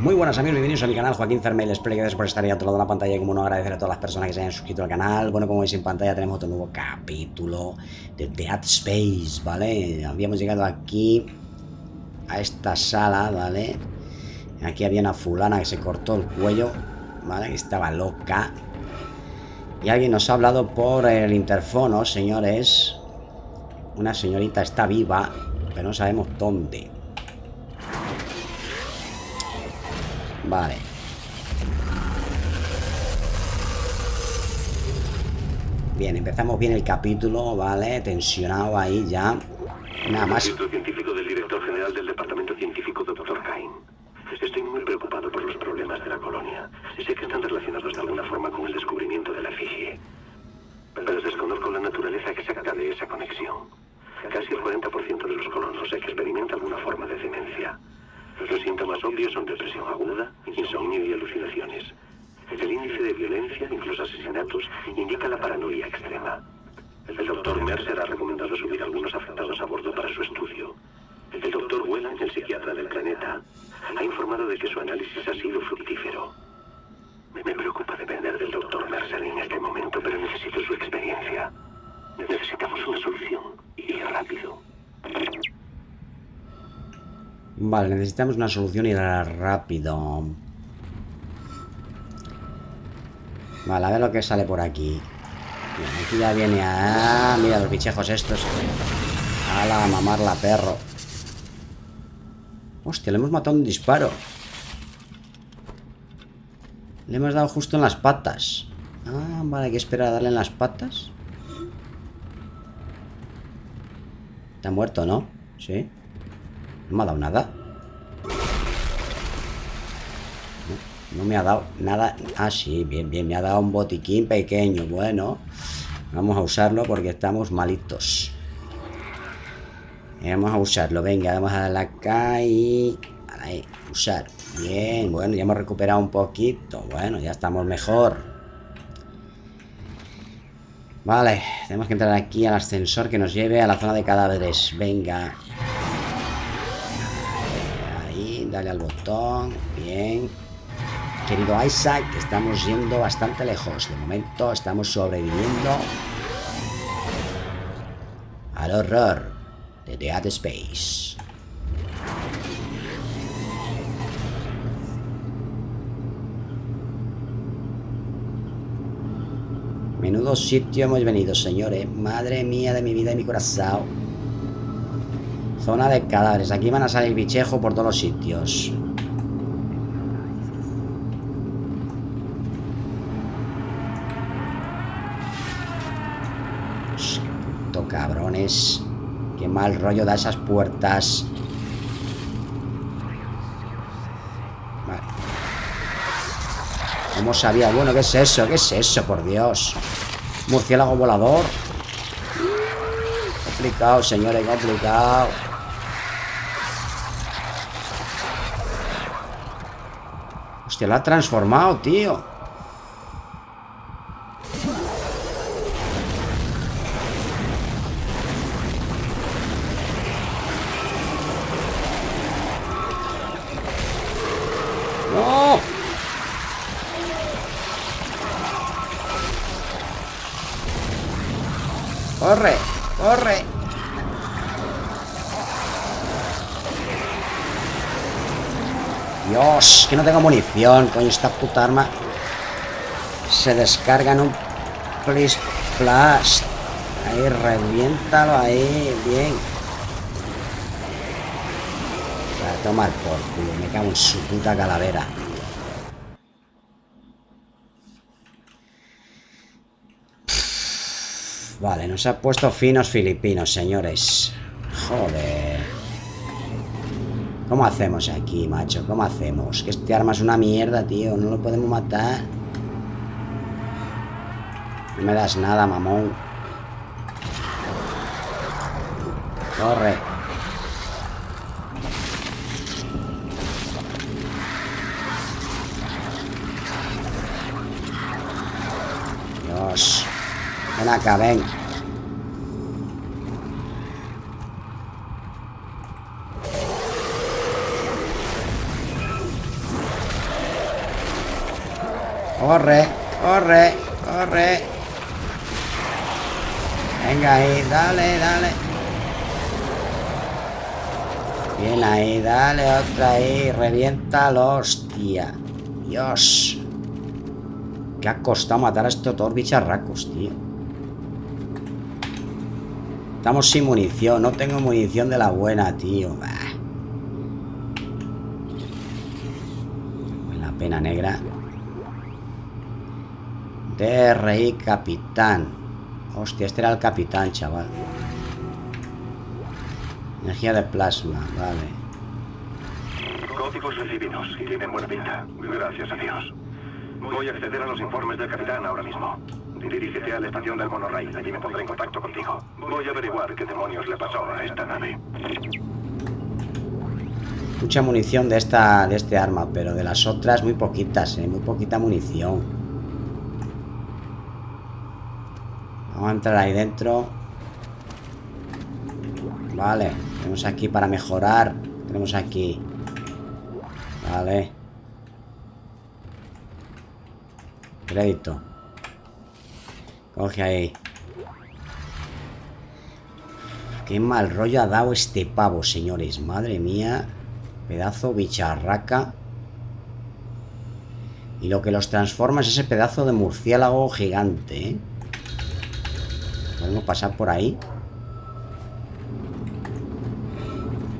Muy buenas amigos, bienvenidos a mi canal Joaquín Fermel Explay, gracias por estar ahí a otro lado de la pantalla como no agradecer a todas las personas que se hayan suscrito al canal. Bueno, como veis en pantalla tenemos otro nuevo capítulo de Dead Space, ¿vale? Habíamos llegado aquí a esta sala, ¿vale? Aquí había una fulana que se cortó el cuello, ¿vale? Que estaba loca. Y alguien nos ha hablado por el interfono, señores. Una señorita está viva, pero no sabemos dónde. Vale. Bien, empezamos bien el capítulo, ¿vale? Tensionado ahí ya. Nada más. Estoy muy preocupado por los problemas de la colonia. Sé que están relacionados de alguna forma con el descubrimiento de la efigie. Pero desconozco la naturaleza exacta de esa conexión. Casi el 40% de los colonos experimenta alguna forma de demencia. Los síntomas obvios son depresión aguda, insomnio y alucinaciones. El índice de violencia, incluso asesinatos, indica la paranoia extrema. El doctor Mercer ha recomendado subir a algunos afectados a bordo para su estudio. El doctor Whelan, el psiquiatra del planeta, ha informado de que su análisis ha sido fructífero. Me preocupa depender del doctor Mercer en este momento, pero necesito su experiencia. Necesitamos una solución, y rápido. Vale, necesitamos una solución y rápido. Vale, a ver lo que sale por aquí. aquí ya viene a... mira los bichejos estos. A la mamarla, perro. Hostia, le hemos matado un disparo. Le hemos dado justo en las patas. Ah, vale, hay que esperar a darle en las patas. Está muerto, ¿no? Sí. No me ha dado nada. No, me ha dado nada. Ah, sí, bien, bien. Me ha dado un botiquín pequeño. Bueno, vamos a usarlo porque estamos malitos. Vamos a usarlo. Venga, vamos a darle acá y... Ahí, usar. Bien, bueno, ya hemos recuperado un poquito. Bueno, ya estamos mejor. Vale, tenemos que entrar aquí al ascensor que nos lleve a la zona de cadáveres. Venga dale al botón. Bien. Querido Isaac, estamos yendo bastante lejos. De momento estamos sobreviviendo al horror de Dead Space. Menudo sitio hemos venido, señores. Madre mía de mi vida y mi corazón. Zona de cadáveres. Aquí van a salir bichejo por todos los sitios. qué puto Qué mal rollo da esas puertas. Vale. ¿Cómo sabía? Bueno, ¿qué es eso? ¿Qué es eso, por Dios? Murciélago volador. Complicado, señores, complicado. Hostia, lo ha transformado, tío. ¡Corre! ¡Corre! Dios, que no tengo munición, coño, esta puta arma se descarga en un please blast. Ahí, reviéntalo ahí, bien. A tomar por culo, me cago en su puta calavera. Vale, nos ha puesto finos filipinos, señores. Joder. ¿Cómo hacemos aquí, macho? ¿Cómo hacemos? Que este arma es una mierda, tío. No lo podemos matar. No me das nada, mamón. Corre. Dios. Ven acá, ven. Corre, corre, corre. Venga ahí, dale, dale. Bien ahí, dale otra ahí. Reviéntalo, hostia. Dios. ¿Qué ha costado matar a estos dos bicharracos, tío? Estamos sin munición. No tengo munición de la buena, tío. DRI Capitán. Hostia, este era el capitán, chaval. Energía de plasma, vale. Códigos recibidos y tienen buena pinta. Gracias a Dios. Voy a acceder a los informes del capitán ahora mismo. Dirígete a la estación del monorail. Allí me pondré en contacto contigo. Voy a averiguar qué demonios le pasó a esta nave. Mucha munición de esta de este arma, pero de las otras muy poquitas, ¿eh? muy poquita munición. Vamos a entrar ahí dentro. Vale, tenemos aquí para mejorar. Tenemos aquí. Vale. Crédito. Coge ahí. Qué mal rollo ha dado este pavo, señores. Madre mía. Pedazo bicharraca. Y lo que los transforma es ese pedazo de murciélago gigante, ¿eh? ¿Podemos pasar por ahí?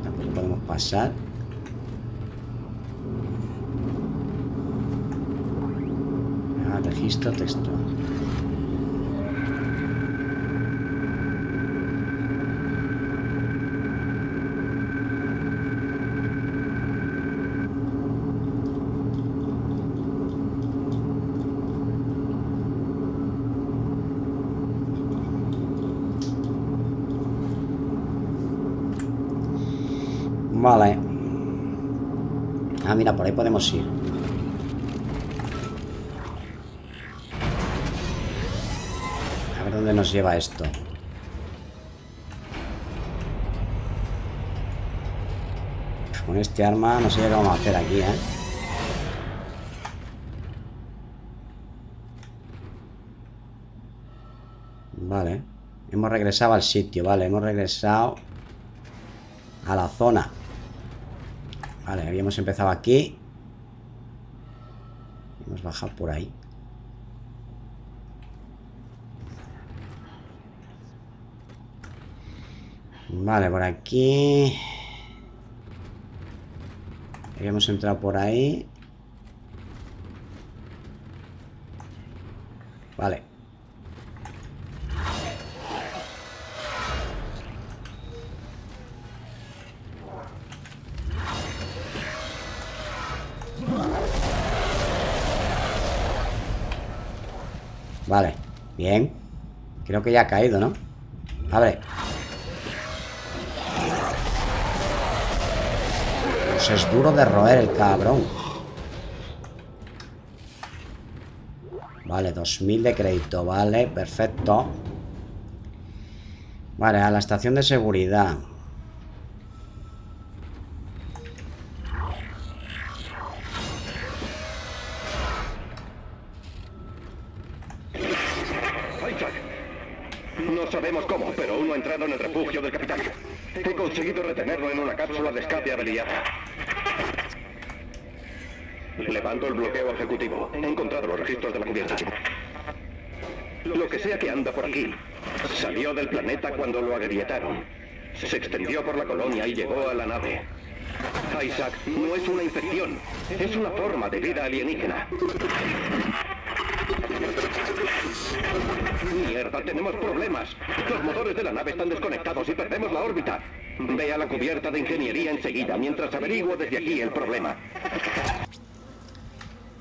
Tampoco podemos pasar. registro textual. Vale. Ah, mira, por ahí podemos ir. ¿Dónde nos lleva esto? Con este arma no sé qué vamos a hacer aquí, ¿eh? Vale. Hemos regresado al sitio, vale. Hemos regresado a la zona. Vale, habíamos empezado aquí. Hemos bajado por ahí. Vale, por aquí Habíamos entrado por ahí Vale, bien Creo que ya ha caído, ¿no? A ver Pues es duro de roer el cabrón. Vale, 2000 de crédito, vale, perfecto. Vale, a la estación de seguridad.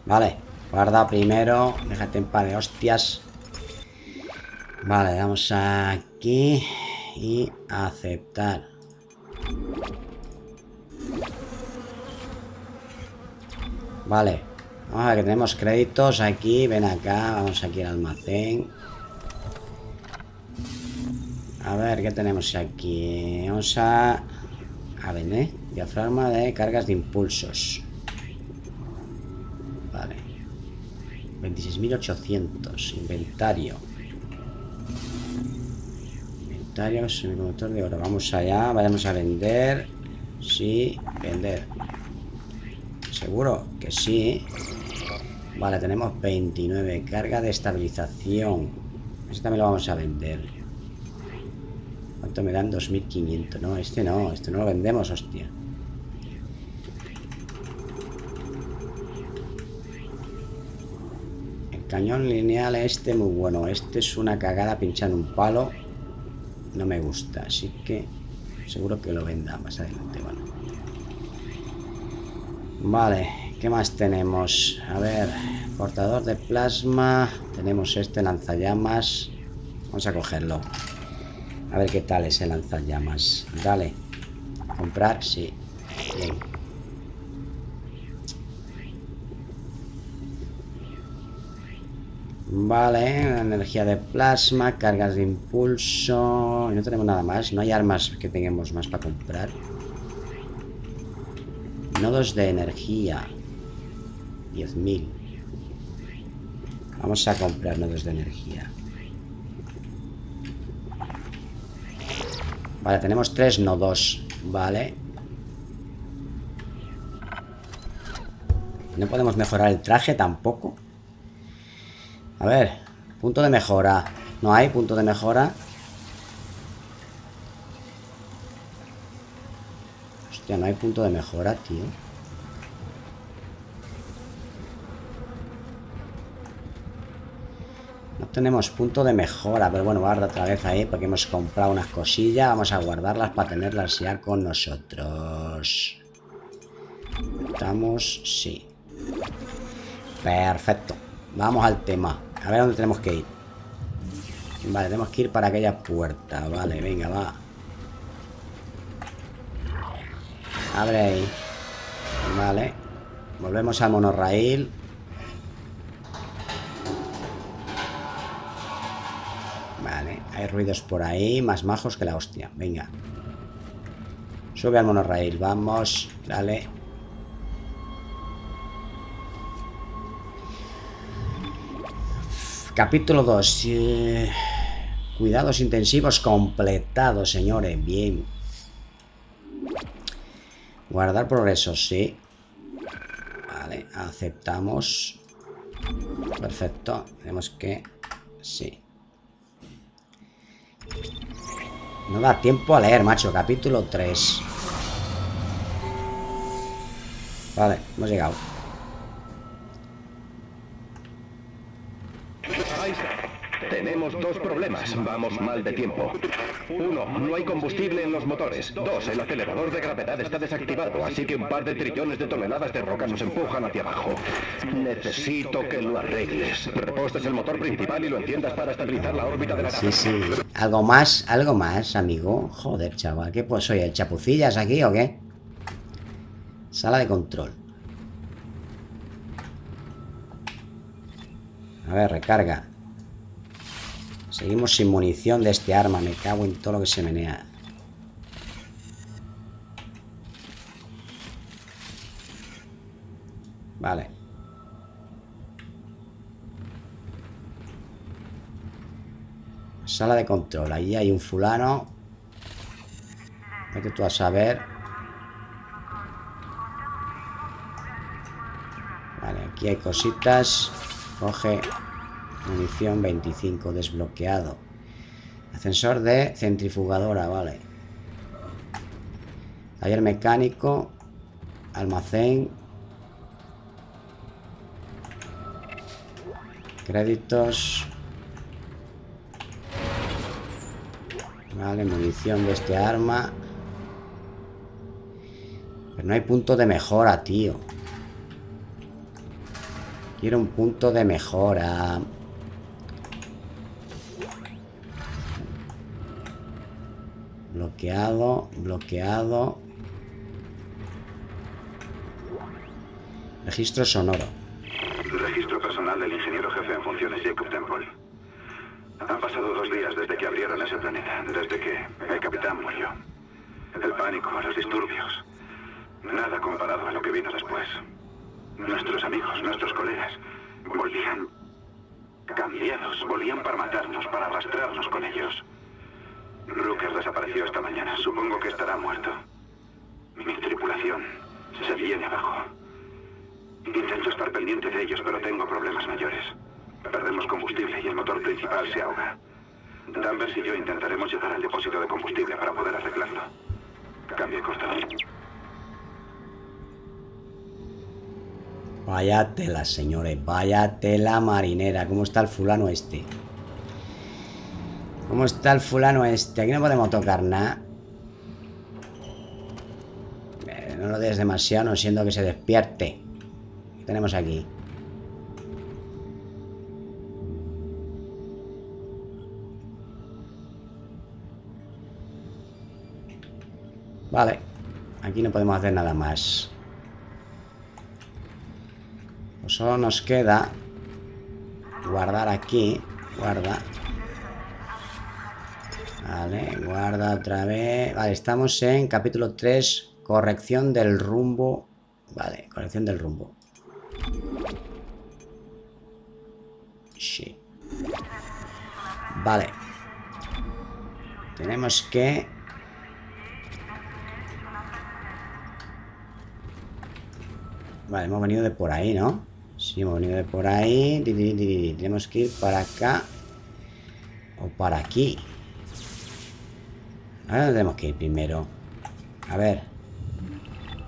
Vale, guarda primero. Déjate en paz de hostias. Vale, damos aquí y aceptar. Vale, vamos a ver que tenemos créditos aquí. Ven acá, vamos aquí al almacén. A ver, ¿qué tenemos aquí? Vamos a... A ver, ¿eh? Diafragma de cargas de impulsos. 26.800. Inventario. Inventario, semiconductor de oro. Vamos allá, vayamos a vender. Sí, vender. Seguro que sí. Vale, tenemos 29. Carga de estabilización. Este también lo vamos a vender. ¿Cuánto me dan? 2500. No, este no. Este no lo vendemos, hostia. Cañón lineal este muy bueno. Este es una cagada pinchar un palo. No me gusta. Así que seguro que lo venda más adelante. Bueno. Vale. ¿Qué más tenemos? A ver, portador de plasma. Tenemos este lanzallamas. Vamos a cogerlo. A ver qué tal ese lanzallamas. Dale. Comprar, sí. Bien. Vale, energía de plasma, cargas de impulso. No tenemos nada más. No hay armas que tengamos más para comprar. Nodos de energía. 10.000. Vamos a comprar nodos de energía. Vale, tenemos tres nodos. Vale. No podemos mejorar el traje tampoco. A ver, punto de mejora. No hay punto de mejora. Hostia, no hay punto de mejora, tío. No tenemos punto de mejora, pero bueno, guarda otra vez ahí porque hemos comprado unas cosillas. Vamos a guardarlas para tenerlas ya con nosotros. Estamos, sí. Perfecto. Vamos al tema. A ver dónde tenemos que ir. Vale, tenemos que ir para aquella puerta. Vale, venga, va. Abre ahí. Vale. Volvemos al monorraíl. Vale, hay ruidos por ahí, más majos que la hostia. Venga. Sube al monorraíl, vamos. Dale. Capítulo 2. Eh, cuidados intensivos completados, señores. Bien. Guardar progreso, sí. Vale, aceptamos. Perfecto. Tenemos que... Sí. No da tiempo a leer, macho. Capítulo 3. Vale, hemos llegado. Tenemos dos problemas. Vamos mal de tiempo. Uno, no hay combustible en los motores. Dos, el acelerador de gravedad está desactivado, así que un par de trillones de toneladas de roca nos empujan hacia abajo. Necesito que lo arregles. Repostes el motor principal y lo enciendas para estabilizar la órbita de la Sí, sí. ¿Algo más? ¿Algo más, amigo? Joder, chaval. ¿Qué pues soy? ¿El chapucillas aquí o qué? Sala de control. A ver, recarga. Seguimos sin munición de este arma. Me cago en todo lo que se menea. Vale. Sala de control. Ahí hay un fulano. Vete tú a saber. Vale, aquí hay cositas. Coge munición 25 desbloqueado. Ascensor de centrifugadora, vale. Taller mecánico. Almacén. Créditos. Vale, munición de este arma. Pero no hay punto de mejora, tío. Quiero un punto de mejora. Bloqueado, bloqueado. Registro sonoro. Registro personal del ingeniero jefe en funciones Jacob Temple. Han pasado dos días desde que abrieron ese planeta, desde que el capitán murió. El pánico, los disturbios. Nada comparado a lo que vino después. Nuestros amigos, nuestros colegas, Volvían cambiados, volvían para matarnos, para arrastrarnos con ellos. Rooker desapareció esta mañana. Supongo que estará muerto. Mi tripulación se viene abajo. Intento estar pendiente de ellos, pero tengo problemas mayores. Perdemos combustible y el motor principal se ahoga. Danvers y yo intentaremos llegar al depósito de combustible para poder arreglarlo. Cambio corto. Vaya tela, señores. Vaya tela marinera. ¿Cómo está el fulano este? ¿Cómo está el fulano este? Aquí no podemos tocar nada. Eh, no lo des demasiado, no siendo que se despierte. ¿Qué tenemos aquí? Vale. Aquí no podemos hacer nada más. Pues solo nos queda guardar aquí. Guarda. Vale, guarda otra vez. Vale, estamos en capítulo 3. Corrección del rumbo. Vale, corrección del rumbo. Sí. Vale. Tenemos que Vale, hemos venido de por ahí, ¿no? Sí, hemos venido de por ahí. Tenemos que ir para acá. O para aquí. A dónde tenemos que ir primero. A ver.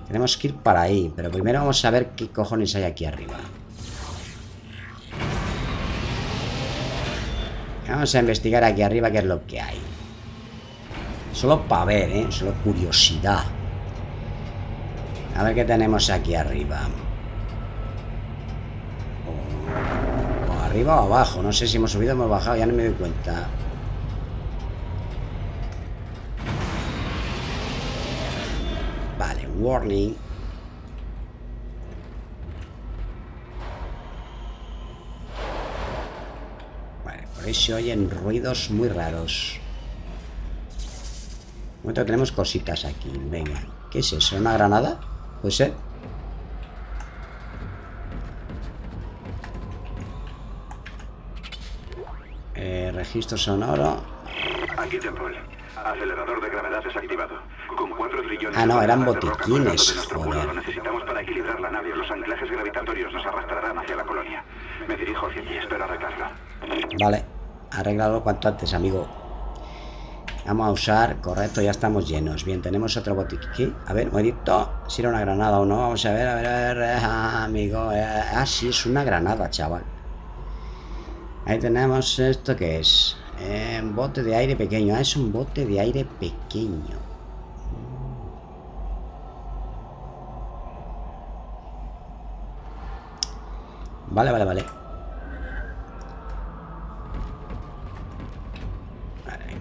Tenemos que ir para ahí. Pero primero vamos a ver qué cojones hay aquí arriba. Vamos a investigar aquí arriba qué es lo que hay. Solo para ver, ¿eh? Solo curiosidad. A ver qué tenemos aquí arriba. O, arriba o abajo. No sé si hemos subido o hemos bajado. Ya no me doy cuenta. Warning. Vale, por ahí se oyen ruidos muy raros. Un momento tenemos cositas aquí. Venga. ¿Qué es eso? ¿Una granada? ¿Puede ser? Eh, registro sonoro. Aquí Temple. Acelerador de gravedad desactivado. Con 4 trillones Ah, no, eran botiquines, joder. pueblo. Lo necesitamos para equilibrar la nave. Los anclajes gravitatorios nos arrastrarán hacia la colonia. Me dirijo hacia allí. Espero arreglarlo. Vale, arreglado cuanto antes, amigo. Vamos a usar, correcto, ya estamos llenos. Bien, tenemos otro botiquín. A ver, moedito, si era una granada o no. Vamos a ver, a ver, a ver, ah, amigo. eh, ah, sí, es una granada, chaval. Ahí tenemos esto que es. Eh, bote de aire pequeño. Ah, es un bote de aire pequeño. Vale, vale, vale.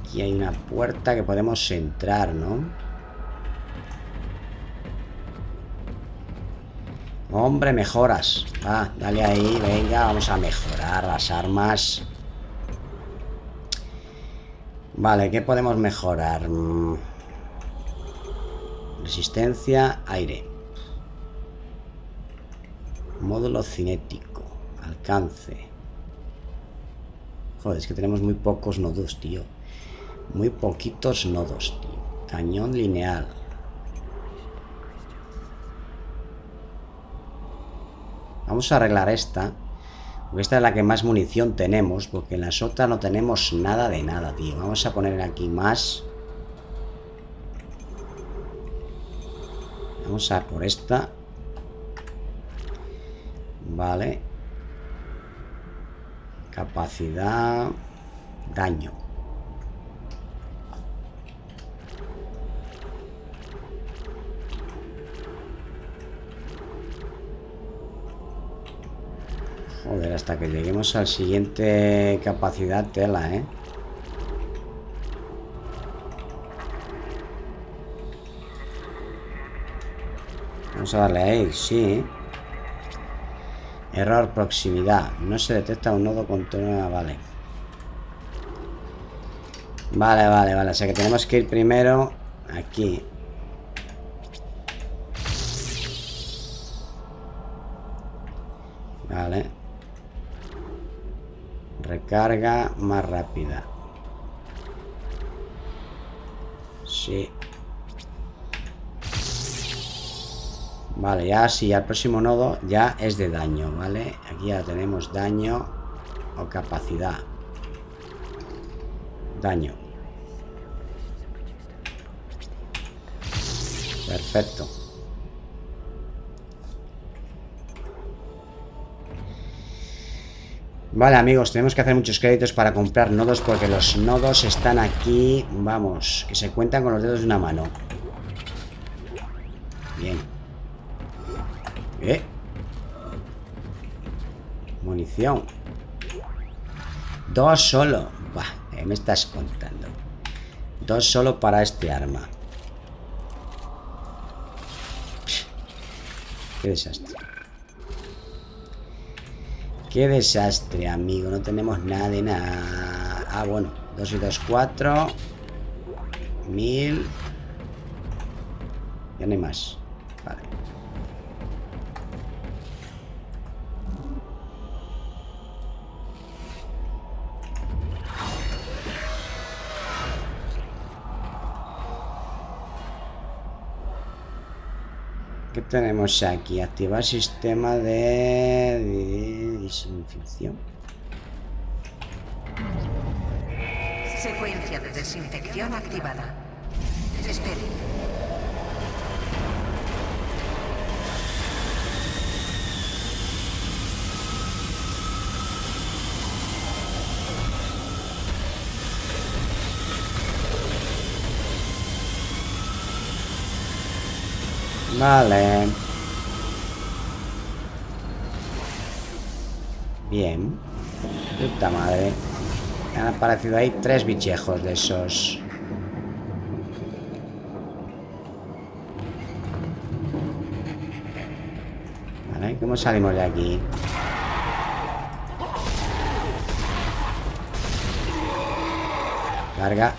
Aquí hay una puerta que podemos entrar, ¿no? Hombre, mejoras. Va, dale ahí, venga, vamos a mejorar las armas. Vale, ¿qué podemos mejorar? Resistencia, aire. Módulo cinético. Alcance. Joder, es que tenemos muy pocos nodos, tío. Muy poquitos nodos, tío. Cañón lineal. Vamos a arreglar esta. Porque esta es la que más munición tenemos. Porque en las otras no tenemos nada de nada, tío. Vamos a poner aquí más. Vamos a por esta. Vale. Capacidad. Daño. Joder, hasta que lleguemos al siguiente capacidad tela, ¿eh? Vamos a darle sí. Error proximidad. No se detecta un nodo control. Vale. Vale, vale, vale. O sea que tenemos que ir primero aquí. Vale. Recarga más rápida. Sí. Vale, ya sí, al próximo nodo ya es de daño, ¿vale? Aquí ya tenemos daño o capacidad. Daño. Perfecto. Vale, amigos, tenemos que hacer muchos créditos para comprar nodos porque los nodos están aquí, vamos, que se cuentan con los dedos de una mano. Bien. Munición. Dos solo. ¿qué me estás contando? Dos solo para este arma. Qué desastre. Qué desastre, amigo. No tenemos nada de nada. Ah, bueno. Dos y dos, cuatro. Mil. Ya no hay más. ¿Qué tenemos aquí? Activar sistema de desinfección. Secuencia de desinfección activada. Espere. Vale. Bien. Puta madre. Han aparecido ahí tres bichejos de esos. Vale, ¿cómo salimos de aquí? Carga.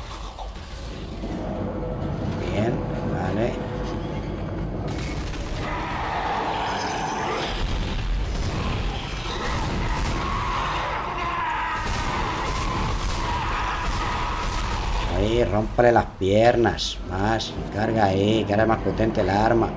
Ahí, rómpale las piernas. Más, carga ahí, que ahora es más potente el arma.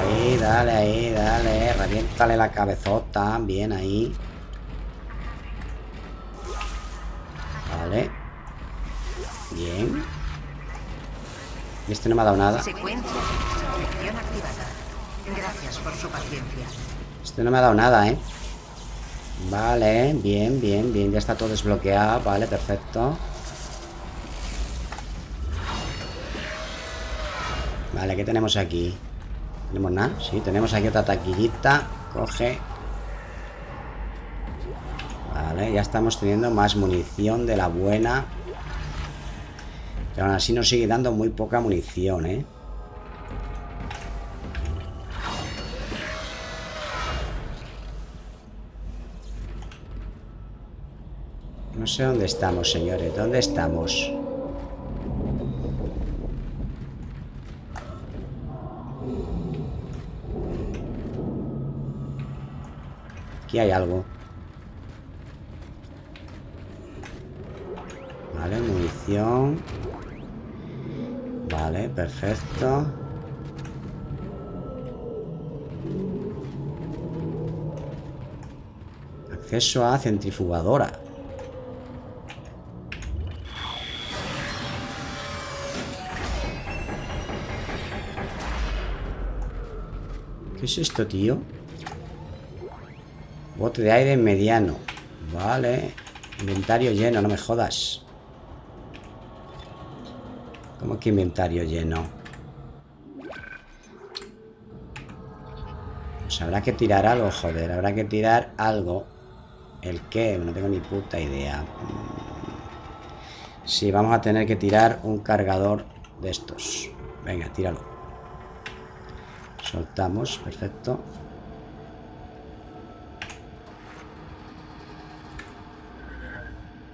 Ahí, dale, ahí, dale. Reviéntale la cabezota. Bien ahí. Vale. Bien. Y este no me ha dado nada. Secuencia. Gracias por su paciencia. Este no me ha dado nada, ¿eh? Vale, bien, bien, bien. Ya está todo desbloqueado. Vale, perfecto. Vale, ¿qué tenemos aquí? ¿Tenemos nada? Sí, tenemos aquí otra taquillita. Coge. Vale, ya estamos teniendo más munición de la buena. Pero aún así nos sigue dando muy poca munición, ¿eh? No sé dónde estamos, señores. ¿Dónde estamos? Aquí hay algo. Vale, munición. Vale, perfecto. Acceso a centrifugadora. ¿Qué es esto, tío? Bote de aire mediano. Vale. Inventario lleno, no me jodas. ¿Cómo que inventario lleno? Pues habrá que tirar algo, joder. Habrá que tirar algo. ¿El qué? No tengo ni puta idea. Sí, vamos a tener que tirar un cargador de estos. Venga, tíralo. Soltamos, perfecto.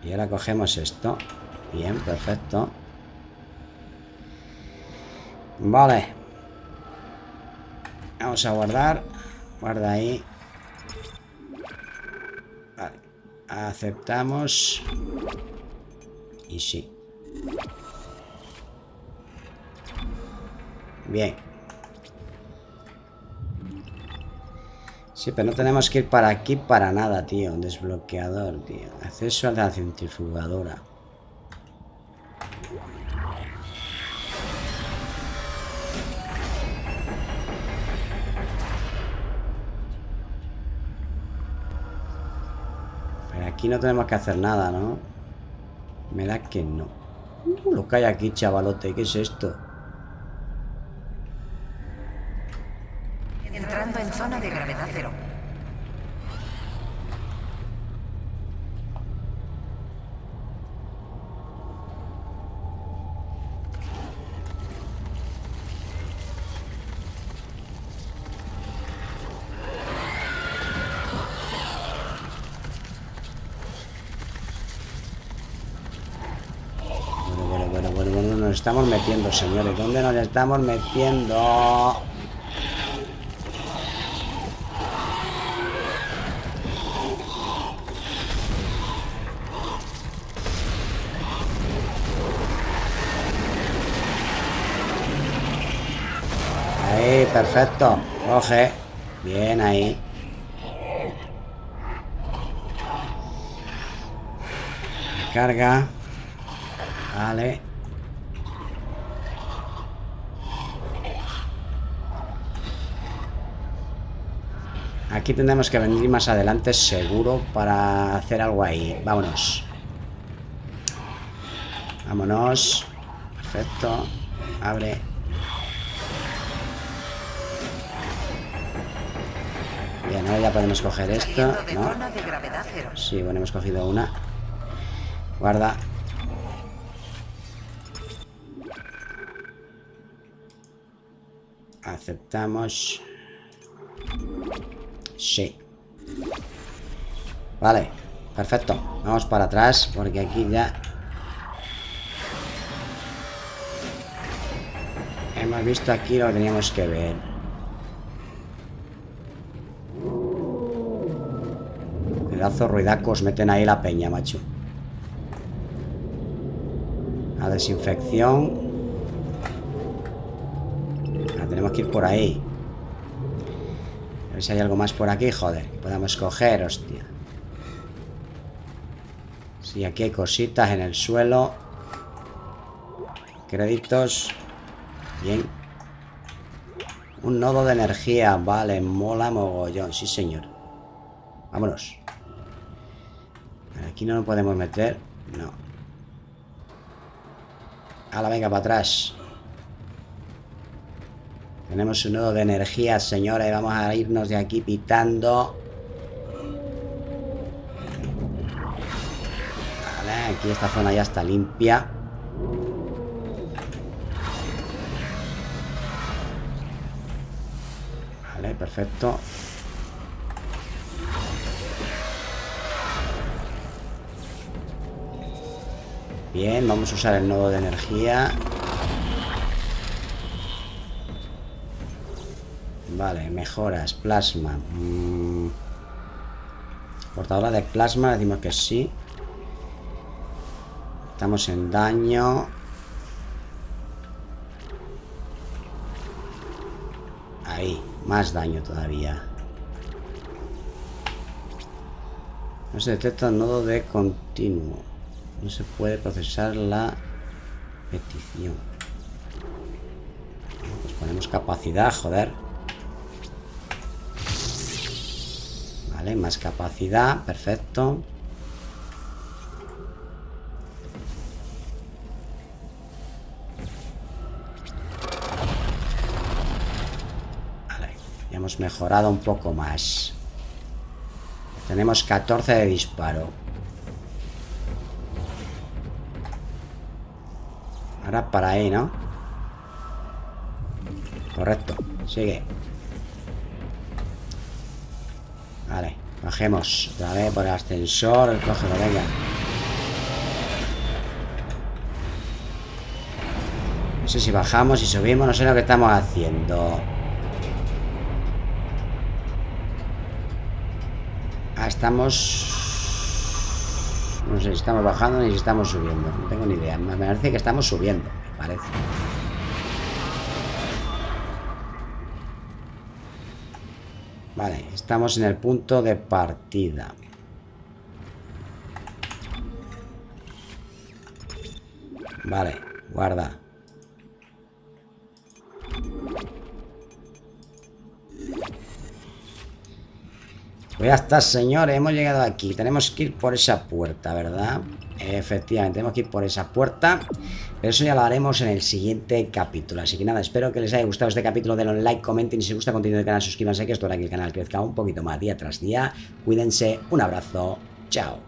Y ahora cogemos esto. Bien, perfecto. Vale. Vamos a guardar. Guarda ahí. Vale. Aceptamos. Y sí. Bien. Sí, pero no tenemos que ir para aquí para nada, tío. Desbloqueador, tío. Acceso a la centrifugadora. Pero aquí no tenemos que hacer nada, ¿no? Me da que no. Uh, lo que hay aquí, chavalote. ¿Qué es esto? Entrando en zona de gravedad cero. Bueno, bueno, bueno, bueno, bueno, nos estamos metiendo, señores. ¿Dónde nos estamos metiendo? Ahí, perfecto. Coge. Bien ahí. Carga. Vale. Aquí tendremos que venir más adelante seguro para hacer algo ahí. Vámonos. Vámonos. Perfecto. Abre. Bien, ahora ya podemos coger esto. Sí, bueno, hemos cogido una. Guarda. Aceptamos. Sí. Vale, perfecto. Vamos para atrás porque aquí ya... Hemos visto aquí lo que teníamos que ver. Pedazo ruidacos meten ahí la peña, macho. La desinfección. Tenemos que ir por ahí. Si hay algo más por aquí, joder. Podamos coger, hostia. Sí, aquí hay cositas en el suelo. Créditos. Bien. Un nodo de energía. Vale, mola mogollón. Sí, señor. Vámonos. Aquí no nos podemos meter. No. Ahora venga para atrás. Tenemos un nodo de energía, señores. Vamos a irnos de aquí pitando. Vale, aquí esta zona ya está limpia. Vale, perfecto. Bien, vamos a usar el nodo de energía. Vale, mejoras, plasma. Mm. Portadora de plasma, decimos que sí. Estamos en daño. Ahí, más daño todavía. No se detecta el nodo de continuo. No se puede procesar la petición. Pues ponemos capacidad, joder. Más capacidad, perfecto. Vale, ya hemos mejorado un poco más. Tenemos 14 de disparo. Ahora para ahí, ¿no? Correcto, sigue. Bajemos otra vez por el ascensor. Cógelo, venga. No sé si bajamos, si subimos, no sé lo que estamos haciendo. Ah, estamos... No sé si estamos bajando ni si estamos subiendo. No tengo ni idea. Me parece que estamos subiendo, me parece. Vale, estamos en el punto de partida. Vale, guarda. Pues ya está, señores, hemos llegado aquí Tenemos que ir por esa puerta, ¿verdad? Efectivamente, tenemos que ir por esa puerta Pero eso ya lo haremos en el siguiente capítulo. Así que nada, espero que les haya gustado este capítulo. Denle un like, comenten. Y si les gusta el contenido del canal Suscríbanse que esto hará que el canal crezca un poquito más día tras día. Cuídense, un abrazo, chao